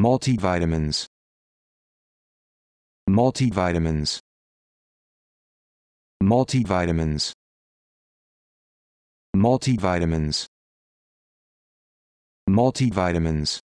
multivitamins. Multivitamins. Multivitamins. Multivitamins. Multivitamins.